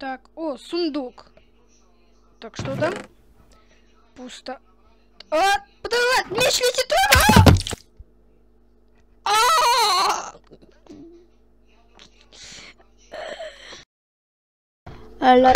Так, о, сундук. Так, что там? Пусто. А, подавай, меч летит. А! А! Алло.